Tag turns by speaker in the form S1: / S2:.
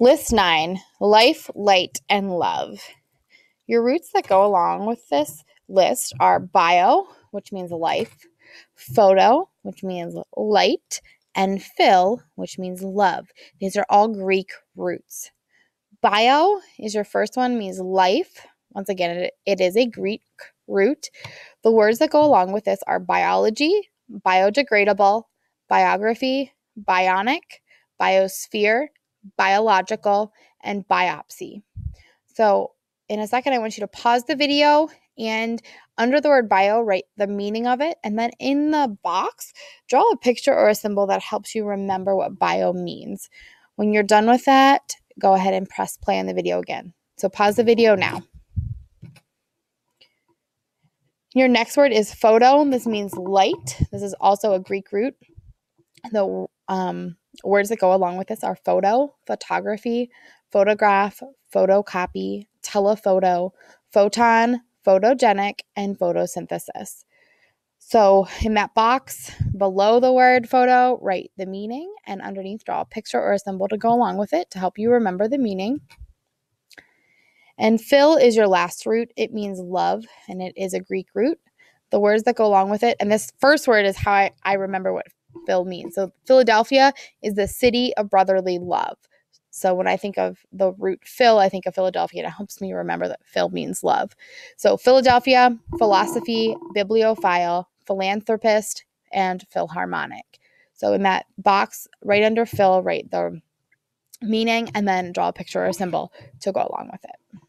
S1: List nine life, light, and love. Your roots that go along with this list are bio, which means life, photo, which means light, and phil, which means love. These are all Greek roots. Bio is your first one, means life. Once again, it, it is a Greek root. The words that go along with this are biology, biodegradable, biography, bionic, biosphere, biological, and biopsy. So, in a second, I want you to pause the video and under the word bio, write the meaning of it. And then in the box, draw a picture or a symbol that helps you remember what bio means. When you're done with that, go ahead and press play on the video again. So, pause the video now. Your next word is photo. This means light. This is also a Greek root. The um, words that go along with this are photo, photography, photograph, photocopy, telephoto, photon, photogenic, and photosynthesis. So, in that box below the word photo, write the meaning and underneath draw a picture or a symbol to go along with it to help you remember the meaning. And phil is your last root. It means love and it is a Greek root. The words that go along with it, and this first word is how I, I remember what Phil means. So, Philadelphia is the city of brotherly love. So when I think of the root Phil, I think of Philadelphia. And it helps me remember that Phil means love. So Philadelphia, philosophy, bibliophile, philanthropist, and philharmonic. So in that box right under Phil, write the meaning and then draw a picture or a symbol to go along with it.